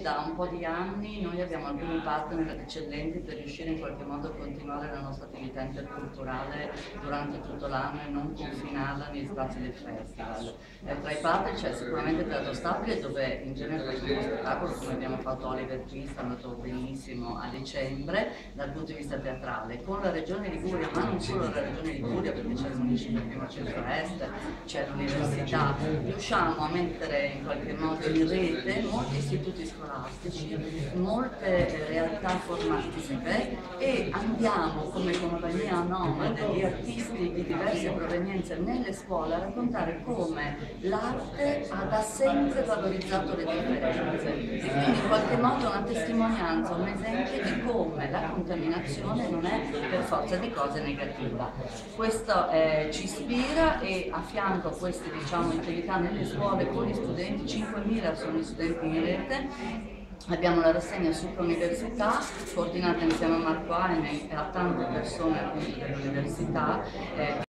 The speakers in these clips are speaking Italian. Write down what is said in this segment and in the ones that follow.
e da un po' di anni noi abbiamo alcuni partner eccellenti per riuscire in qualche modo a continuare la nostra attività interculturale durante tutto l'anno e non confinarla negli spazi del festival. Eh, tra i partner c'è sicuramente Teatro Stabile dove in genere facciamo spettacolo come abbiamo fatto Oliver Twist, è andato benissimo a dicembre dal punto di vista teatrale. Con la Regione Liguria, ma non solo la Regione Liguria perché c'è il municipio prima centro-est, c'è l'università, riusciamo a mettere in qualche modo in rete molti istituti scolastici, molte eh, realtà formative e andiamo come compagnia nomade di artisti di diverse provenienze nelle scuole a raccontare come l'arte ha da sempre valorizzato le differenze. E quindi in qualche modo una testimonianza, un esempio come la contaminazione non è per forza di cose negativa. Questo eh, ci ispira e a fianco a queste diciamo, attività nelle scuole con gli studenti, 5.000 sono gli studenti in rete, Abbiamo la rassegna Supra Università, coordinata insieme a Marco Aine e a tante persone dell'università. Eh,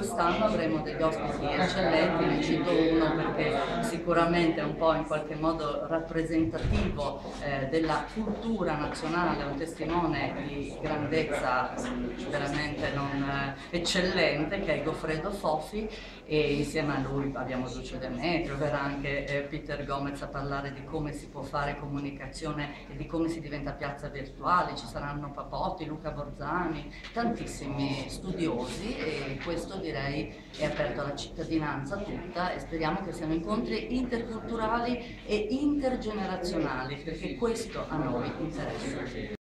quest'anno avremo degli ospiti eccellenti, ne cito uno perché sicuramente è un po' in qualche modo rappresentativo eh, della cultura nazionale, un testimone di grandezza veramente non eh, eccellente che è Goffredo Fofi e insieme a lui abbiamo Lucio Demetrio, verrà anche eh, Peter Gomez a parlare di come si può fare comunicazione e di come si diventa piazza virtuale, ci saranno Papotti, Luca Borzani, tantissimi studiosi e questo direi è aperto alla cittadinanza tutta e speriamo che siano incontri interculturali e intergenerazionali perché questo a noi interessa.